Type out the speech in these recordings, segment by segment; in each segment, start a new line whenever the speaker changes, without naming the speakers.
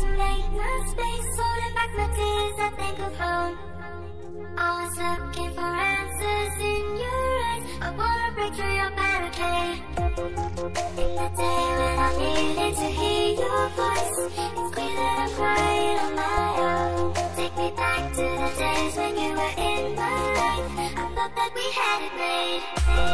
make my space, holding back my tears. I think of home. I was looking for answers in your eyes. I wanna break through your barricade. In the day when I needed to hear your voice, it's clear that I'm crying on my own. Take me back to the days when you were in my life. I thought that we had it made.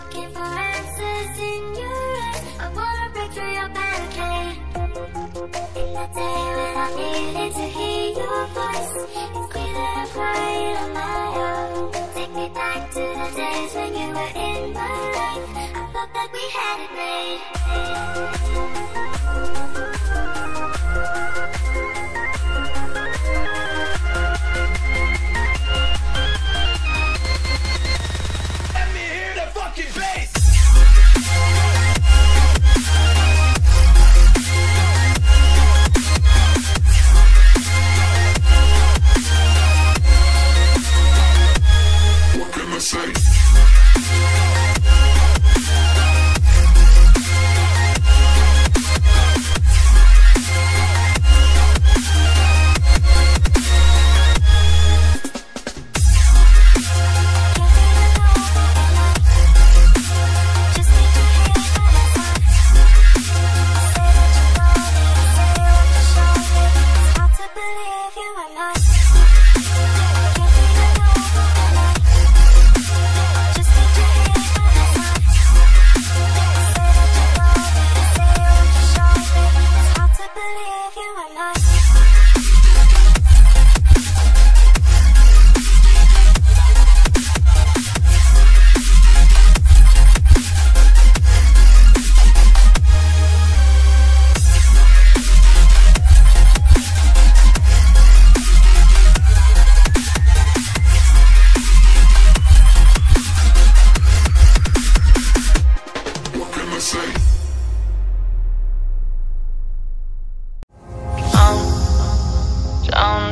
Looking for answers in your eyes. I wanna break through your barricade. In the day when I needed to hear your voice, it's clear that I'm crying on my own. Take me back to the days when you were in my life. I thought that we had it made. Believe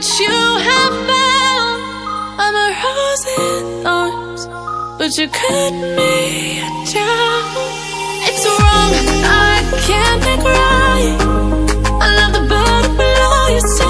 what you have found. I'm a rose in thorns, but you cut me down. It's wrong, I can't think right. I love the bottom below your you